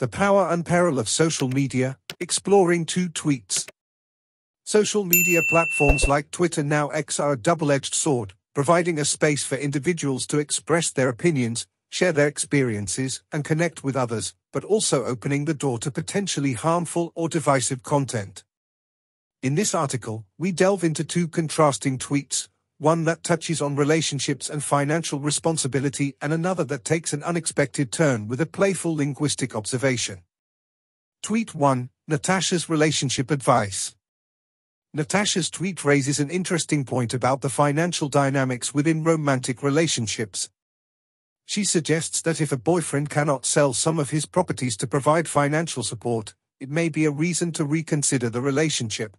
The Power and Peril of Social Media, Exploring Two Tweets. Social media platforms like Twitter now X are a double-edged sword, providing a space for individuals to express their opinions, share their experiences, and connect with others, but also opening the door to potentially harmful or divisive content. In this article, we delve into two contrasting tweets, one that touches on relationships and financial responsibility and another that takes an unexpected turn with a playful linguistic observation. Tweet 1 Natasha's Relationship Advice Natasha's tweet raises an interesting point about the financial dynamics within romantic relationships. She suggests that if a boyfriend cannot sell some of his properties to provide financial support, it may be a reason to reconsider the relationship.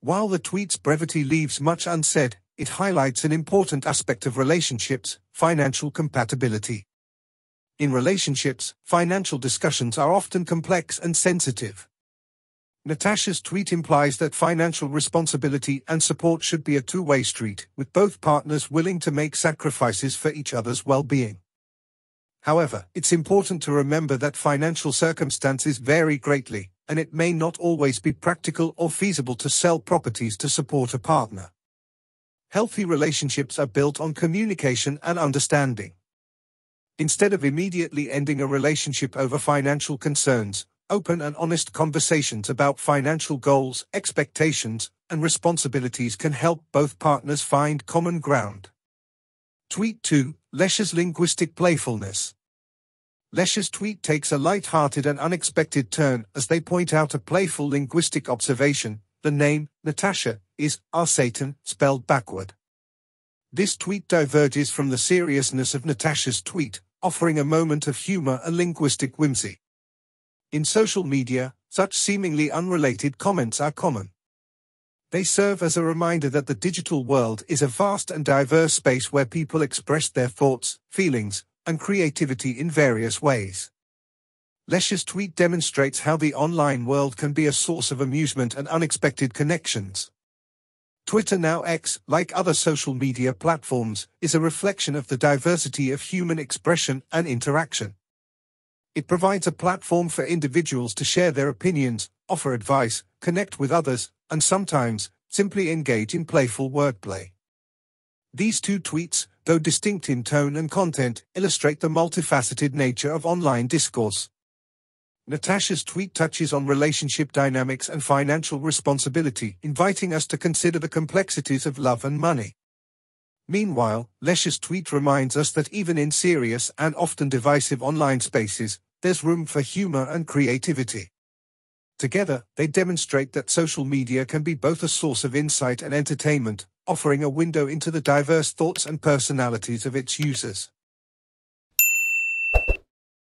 While the tweet's brevity leaves much unsaid, it highlights an important aspect of relationships, financial compatibility. In relationships, financial discussions are often complex and sensitive. Natasha's tweet implies that financial responsibility and support should be a two-way street, with both partners willing to make sacrifices for each other's well-being. However, it's important to remember that financial circumstances vary greatly, and it may not always be practical or feasible to sell properties to support a partner. Healthy relationships are built on communication and understanding. Instead of immediately ending a relationship over financial concerns, open and honest conversations about financial goals, expectations, and responsibilities can help both partners find common ground. Tweet 2 Lesha's Linguistic Playfulness Lesha's tweet takes a light-hearted and unexpected turn as they point out a playful linguistic observation, the name, Natasha, is R Satan, spelled backward. This tweet diverges from the seriousness of Natasha's tweet, offering a moment of humor and linguistic whimsy. In social media, such seemingly unrelated comments are common. They serve as a reminder that the digital world is a vast and diverse space where people express their thoughts, feelings, and creativity in various ways. Lesha's tweet demonstrates how the online world can be a source of amusement and unexpected connections. Twitter now X, like other social media platforms, is a reflection of the diversity of human expression and interaction. It provides a platform for individuals to share their opinions, offer advice, connect with others, and sometimes, simply engage in playful wordplay. These two tweets, though distinct in tone and content, illustrate the multifaceted nature of online discourse. Natasha's tweet touches on relationship dynamics and financial responsibility, inviting us to consider the complexities of love and money. Meanwhile, Lesha's tweet reminds us that even in serious and often divisive online spaces, there's room for humor and creativity. Together, they demonstrate that social media can be both a source of insight and entertainment, offering a window into the diverse thoughts and personalities of its users.